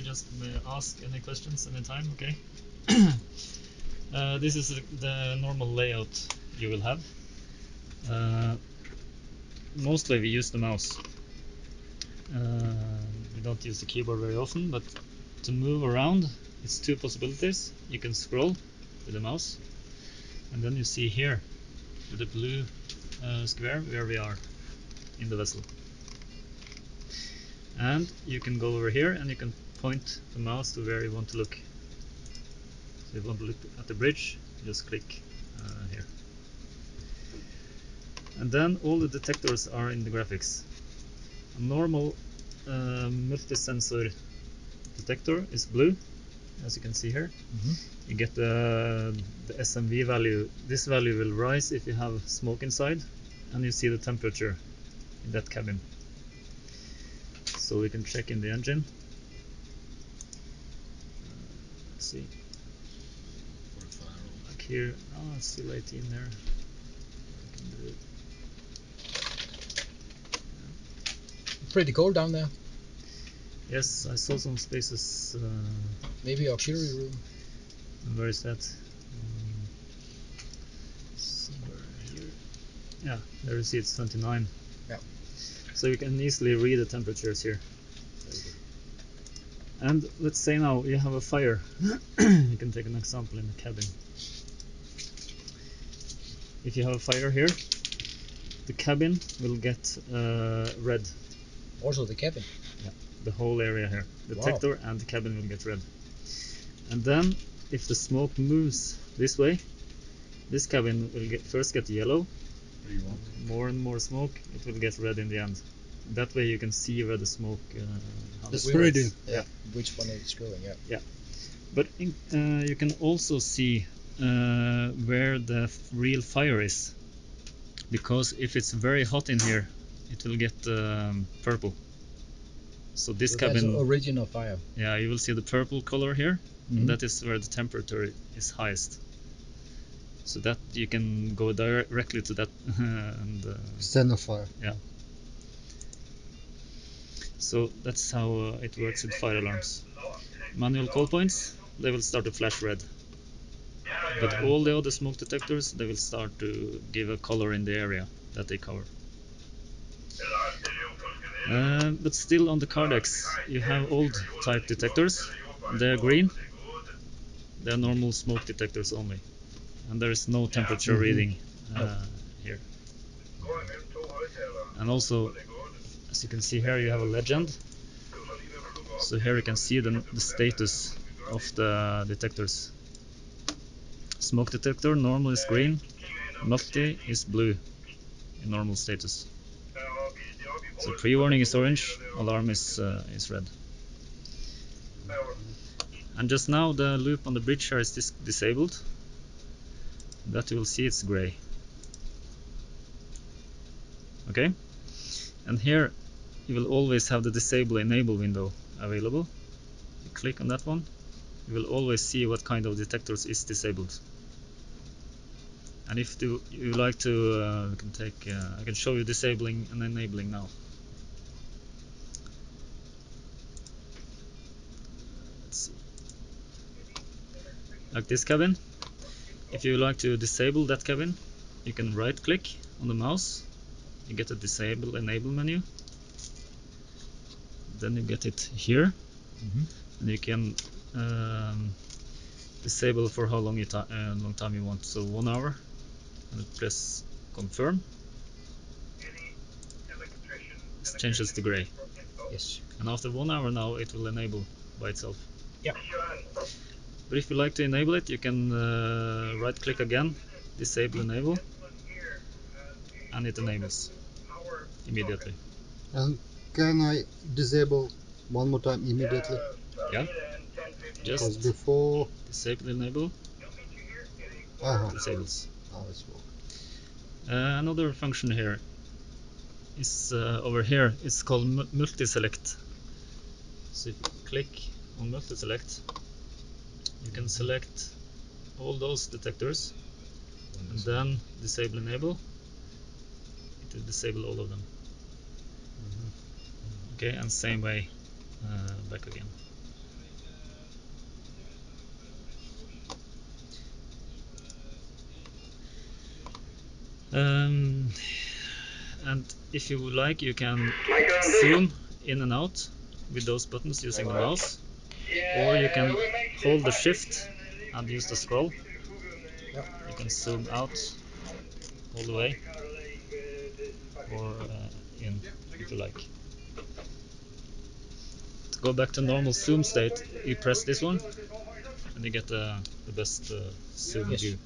just uh, ask any questions anytime, okay? uh, this is the, normal layout you will have. Uh, mostly we use the mouse. Uh, we don't use the keyboard very often, but to move around, it's two possibilities. You can scroll with the mouse, and then you see here with the blue uh, square where we are in the vessel. And you can go over here and you can point the mouse to where you want to look. So if you want to look at the bridge, just click uh, here. And then all the detectors are in the graphics. A normal uh, multi-sensor detector is blue, as you can see here. Mhm. You get the, the SMV value. This value will rise if you have smoke inside, and you see the temperature in that cabin. So we can check in the engine. Uh, let's see. Like here, oh, it's still 18 there. Pretty cold down there. Yes, I saw some spaces. Uh, Maybe auxiliary room. where is that? Um, somewhere here. Yeah, there you see it's 29. Yeah. So you can easily read the temperatures here. And let's say now you have a fire. you can take an example in the cabin. If you have a fire here, the cabin will get uh, red. Also the cabin. Yeah, the whole area here. The Wow. detector and the cabin will get red. And then, if the smoke moves this way, this cabin will get first get yellow. More and more smoke, it will get red in the end. That way, you can see where the smoke. Uh, how The spreading. spreads. Yeah. Which one it's going, yeah. Yeah, But in, uh, you can also see uh, where the f- real fire is, because if it's very hot in here, it will get um, purple. So this So that's cabin. original fire. Yeah, you will see the purple color here. Mhm. That is where the temperature is highest. So that you can go directly to that and uh, Center fire. So that's how uh, it works with fire alarms. Manual call points, they will start to flash red. But all the other smoke detectors, they will start to give a color in the area that they cover. Uh, but still on the car decks, you have old type detectors. They're green. They're normal smoke detectors only, and there is no temperature Mhm. reading uh, here. And also, as you can see here, you have a legend. So here you can see the, the status of the detectors. Smoke detector normal is green, multi is blue in normal status. So pre-warning is orange, alarm is uh, is red. And just now the loop on the bridge here is dis- disabled. That you will see it's gray. Okay? And here you will always have the disable enable window available. You click on that one, you will always see what kind of detectors is disabled. And if you, you like to, uh, we can take, uh, I can show you disabling and enabling now. Let's see. Like this cabin. If you like to disable that cabin, you can right click on the mouse. You get a disable enable menu. Then you get it here. Mhm. And you can um, disable for how long uh, long time you want. So one hour. And press confirm. It changes to gray. Yes. And after one hour now, it will enable by itself. Yeah. But if you like to enable it, you can uh, right click again, disable enable, and it enables immediately. And can I disable one more time immediately? Yeah. Just before disable enable, uh-huh. disables. now it's. Uh, another function here is uh, over here. It's called multi-select. So if you click on multi-select, you can select all those detectors and then disable enable. It will disable all of them okay and same way uh, back again. Um, and if you would like you can zoom in and out with those buttons using the mouse or you can hold the shift and use the scroll. you can zoom out all the way or uh, in if you like. To go back to normal zoom state, you press this one, and you get the, the best uh, zoom Yes. view.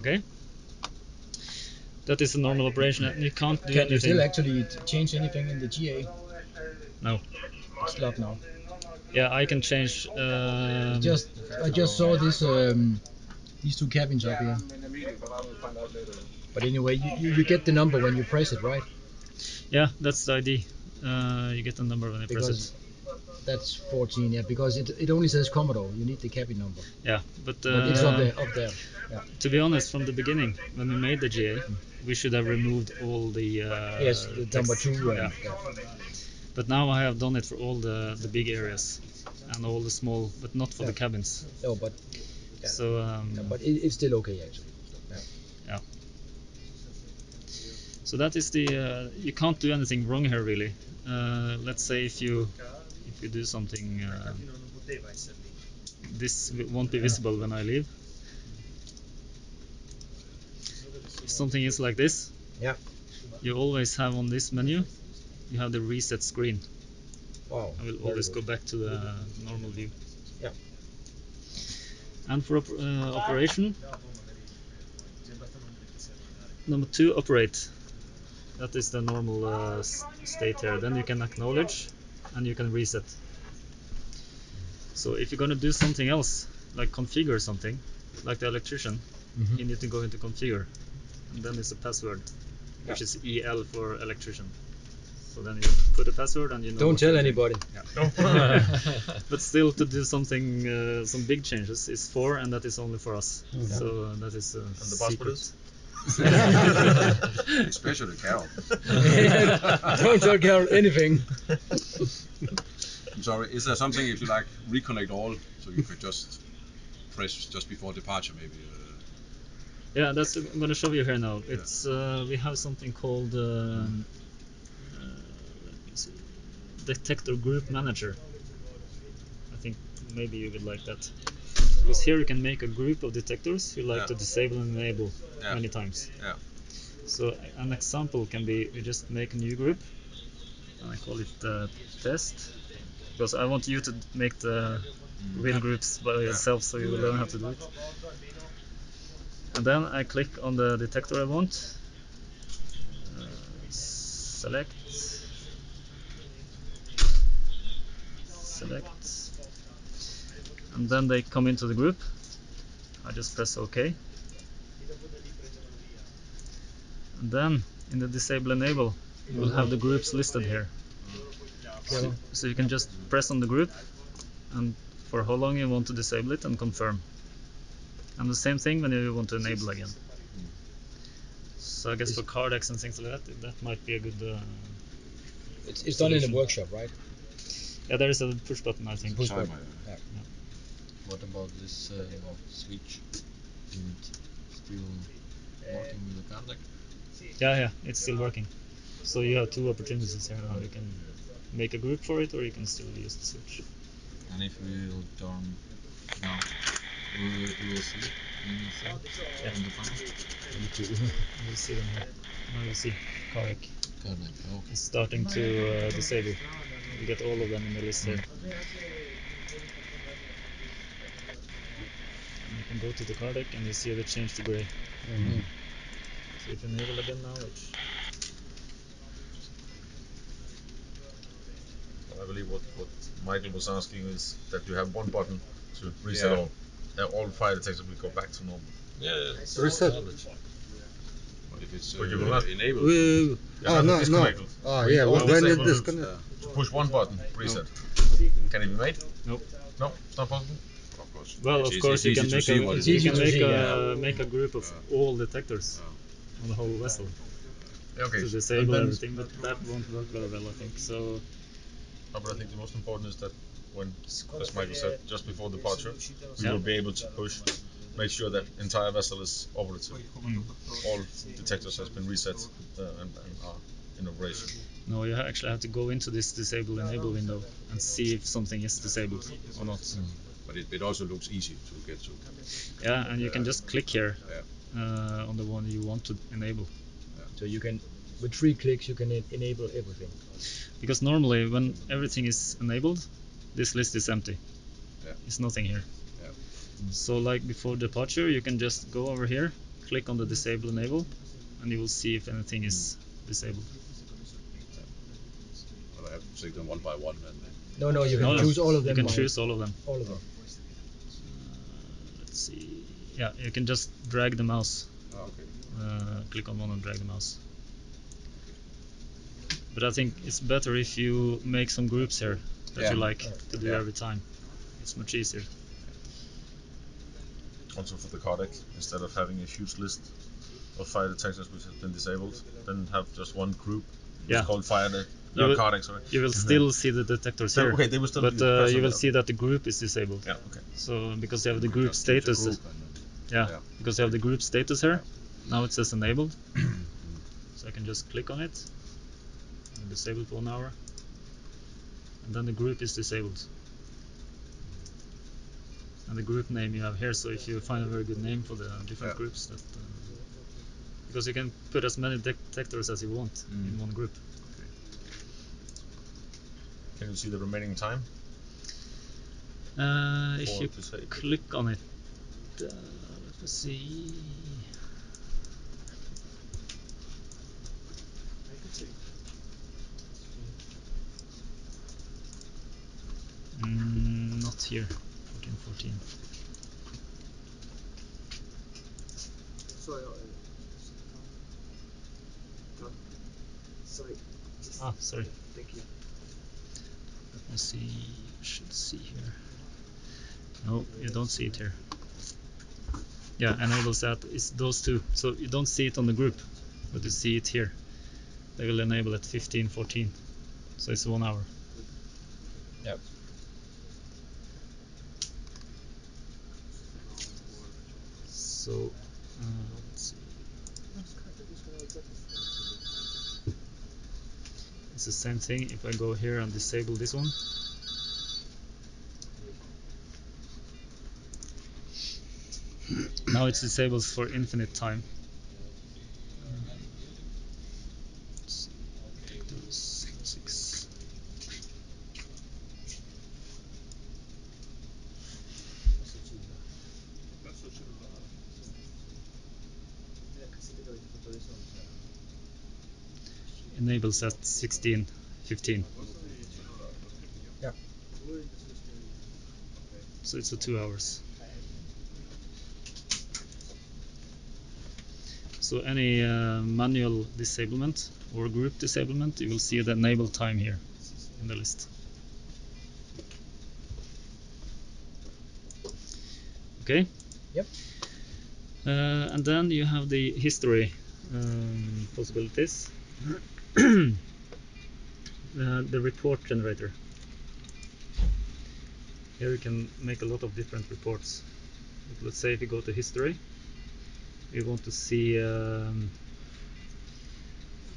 Okay. That is a normal operation, and you can't do Can you still actually change anything in the GA? No. It's locked now. Yeah, I can change. Um, Just I just saw this um, these two cabins up here. But anyway, you, you, you get the number when you press it, right? yeah, that's the ID. Uh, you get the number when you press Because it. that's 14, yeah. Because it, it only says Commodore. You need the cabin number. Yeah, but, uh, But it's up there. Up there. to be honest, from the beginning, when we made the GA, we should have removed all the. Uh, yes, the number two. Yeah. Yeah. But now I have done it for all the, the big areas and all the small, but not for the cabins. No, but Yeah. So, um, yeah, but it, it's still okay actually. Yeah. So that is the. Uh, you can't do anything wrong here really. Uh, let's say if you if you do something, uh, this won't be visible when I leave. If something is like this, Yeah. you always have on this menu, you have the reset screen. Wow. I will always good. go back to the normal view. Yeah. And for op- uh, operation, number two, operate. That is the normal uh, state here. Then you can acknowledge and you can reset. So if you're gonna do something else, like configure something, like the electrician, Mhm. you need to go into configure, and then it's a password, which is EL for electrician. So then you put a password and you know. Don't tell you're doing. anybody. but still, to do something, uh, some big changes is four, and that is only for us. So uh, that is. Uh, And the password is? Secret. Especially Carol. Don't tell Carol anything. I'm sorry, is there something if you like reconnect all so you could just press just before departure maybe? Uh, yeah, that's. I'm gonna show you here now. It's uh, we have something called um, uh, let me see, detector group manager. I think maybe you would like that. Because here you can make a group of detectors you like Yeah. to disable and enable Yeah. many times. Yeah. So an example can be you just make a new group, and I call it uh, test, because I want you to make the real groups by yourself, so you will learn how to do it. And then I click on the detector I want, uh, select, select, and then they come into the group. I just press OK. And then in the disable enable, you will have the groups listed here. So, so you can just press on the group and for how long you want to disable it and confirm. And the same thing when you want to enable again. So I guess for car decks and things like that, that might be a good. Uh, It's, it's done in the Solution. workshop, right? yeah, there is a push button, I think. Push time, button. What about this uh, switch? Is it still working with the contact? Yeah, yeah, it's still working. So you have two opportunities here now. You can make a group for it, or you can still use the switch. And if we will turn now, we will, we will see it in the cell, Yeah. in the panel. You will see them here. Now you see Karek Contact, okay. is starting to uh, disable. You get all of them in the list here. And go to the car deck and you see they change to gray. So if enable again now, it's I believe what, what Michael was asking is that you have one button to reset Yeah. all. Uh, all fire detectors will go back to normal. Yeah, yeah. Reset. but if it's uh, But you will not- enabled, We, Yeah, ah, but no, no. disconnected. Ah, yeah, all when you disable disconnect. Push one button, reset. Can it be made? Nope. No, it's not possible. Of course. well, It's of course it's you can make see a you can make see, a yeah. make a group of all detectors on the whole vessel Yeah, okay. to disable then- everything, but that won't work very well, I think. So No, but I think the most important is that when, as Michael said, just before departure, we Yeah. will be able to push make sure that entire vessel is operative. Mm. All detectors has been reset uh, and, and are in operation. No, you actually have to go into this disable enable window and see if something is disabled or not. But it, it also looks easy to get to. Yeah, and you can just click here Yeah. uh, on the one you want to enable. Yeah. So you can, with three clicks, you can enable everything. Because normally when everything is enabled, this list is empty. Yeah. It's nothing here. Yeah. So like before departure, you can just go over here, click on the disable enable, and you will see if anything is disabled. But I have to take them one by one and then No, no, you can No, no, choose all of them. You can choose all of them. all of them. Let's see. Yeah, you can just drag the mouse. oh, okay. Uh, click on one and drag the mouse. But I think it's better if you make some groups here that Yeah. you like to do Yeah. every time. It's much easier. Also for the car deck, instead of having a huge list of fire detectors which has been disabled, then have just one group. Yeah. It's called fire de- You uh, will- car deck. You will still see the detectors So, here, okay, they will still but uh, you will there. see that the group is disabled. Yeah, okay. So because you have the group Just choose status, group yeah, yeah. because you have the group status here. Now it says enabled, so I can just click on it. and Disable it for one hour, and then the group is disabled. And the group name you have here. So if you find a very good name for the different Yeah. groups, that uh, because you can put as many detectors as you want in one group. Can you see the remaining time? Uh, if you disable? click on it, uh, let me see. Mm, not here. 14, 14. Sorry, uh, Sorry. Ah, sorry. Thank you. Let me see. You should see here. No, you don't see it here. Yeah, enables that is those two. So you don't see it on the group, but you see it here. They will enable at 15, 14. So it's one hour. Yep. So uh, let's see. It's the same thing if I go here and disable this one. now it's disabled for infinite time. Let's see. Take those six. Enables at 16, 15. Yeah. So it's a two hours. So any uh, manual disablement or group disablement, you will see the enable time here in the list. Okay. Yep. Uh, and then you have the history um, possibilities. uh, the report generator. Here you can make a lot of different reports. If, let's say if you go to history, we want to see um,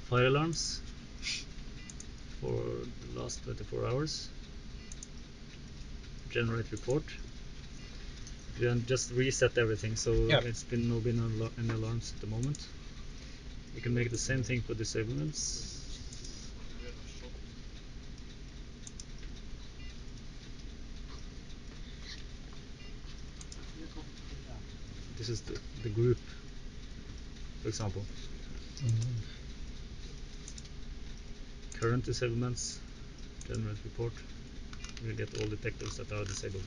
fire alarms for the last 24 hours. Generate report. Then just reset everything so Yeah. it's been no been al- any alarms at the moment. You can make the same thing for disablements. This is the, the group, for example. Mm-hmm. Current disablements, generate report. You get all detectors that are disabled.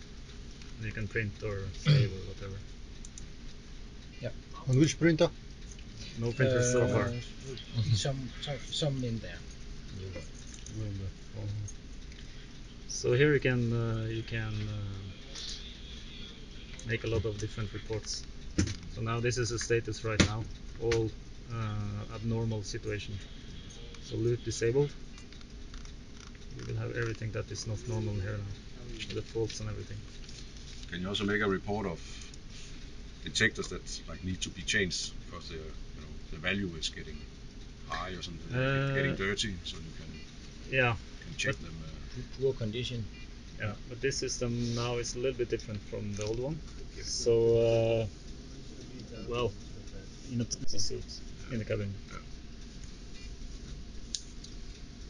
And you can print or save or whatever. Yeah. On which printer? No printers so far. Uh, Some, some, some in there. So here you can uh, you can uh, make a lot of different reports. So now this is the status right now, all uh, abnormal situation. So loop disabled. You will have everything that is not normal here now, the faults and everything. Can you also make a report of detectors that like need to be changed because the you know the value is getting high or something, Uh, getting dirty, so you can, Yeah, can check them. Uh, Poor condition. yeah. But this system now is a little bit different from the old one. So, uh, well, you know, you see in the cabin.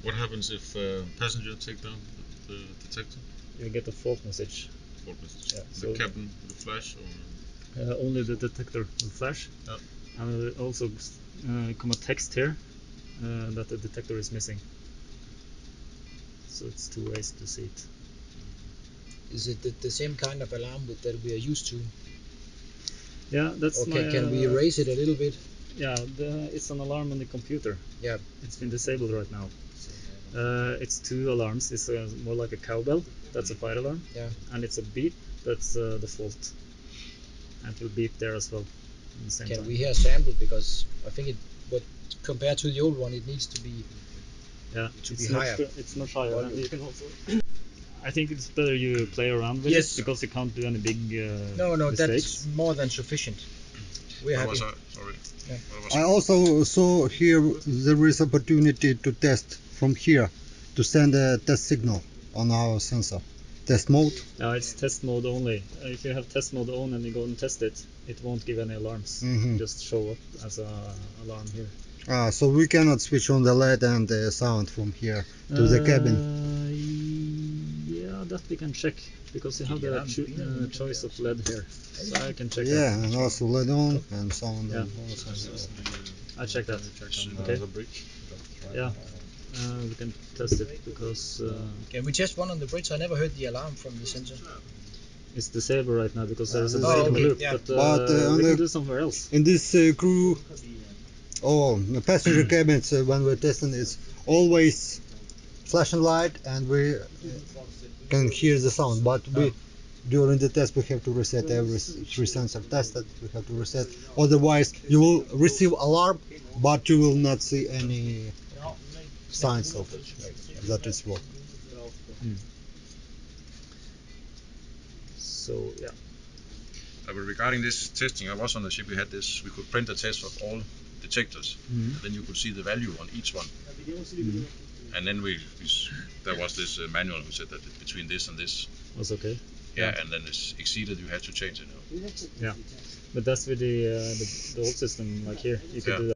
What happens if uh, passenger take down the, the detector? You get a fault message. What message? Yeah, the so- cabin with a flash or only the detector will flash. Yeah. And it also uh, come a text here uh, that the detector is missing. So it's two ways to see it. Is it the, the same kind of alarm that we are used to? Yeah, that's Or my. can, can we uh, erase it a little bit? Yeah, the, it's an alarm on the computer. Yeah. It's been disabled right now. Uh, it's two alarms. It's uh, more like a cowbell. That's a fire alarm. Yeah. And it's a beep. That's uh, the fault. And it will beep there as well. The same Can time. we hear a sample? Because I think it, but compared to the old one, it needs to be. Yeah, to it's be much, higher. be- It's much higher. And you can also. I think it's better you play around with Yes. it because you can't do any big uh, No, no, mistakes. that's more than sufficient. We're happy. I, sorry. Yeah. I also saw here there is opportunity to test from here to send a test signal on our sensor. Test mode. No, it's test mode only. Uh, if you have test mode on and you go and test it, it won't give any alarms. Mhm. Just show up as a alarm here. Ah, so we cannot switch on the LED and the sound from here to the cabin. Uh, yeah, that we can check because you have the cho- uh, choice of LED here. So I can check Yeah, and also LED on and sound. Yeah. and also. I check that. Okay. Yeah, uh, we can test it because uh, Can we test one on the bridge? I never heard the alarm from the sensor. it's disabled right now because there is a Oh, break in the okay, loop. yeah. But, uh, But, uh, on we the- can do somewhere else. In this uh, crew, oh, the passenger cabins uh, when we're testing it's always flashing light and we uh, can hear the sound. But we during the test we have to reset every s- three sensor tested. We have to reset. Otherwise, you will receive alarm, but you will not see any signs of it that it's working. So yeah. Uh, but regarding this testing, I was on the ship. We had this. We could print a test of all detectors. Mhm. Then you could see the value on each one. And then we, we there was this uh, manual who said that between this and this, Was okay. yeah, and then it's exceeded, you had to change it. Now. Yeah, but that's with the, uh, the the old system like here. You could Yeah. do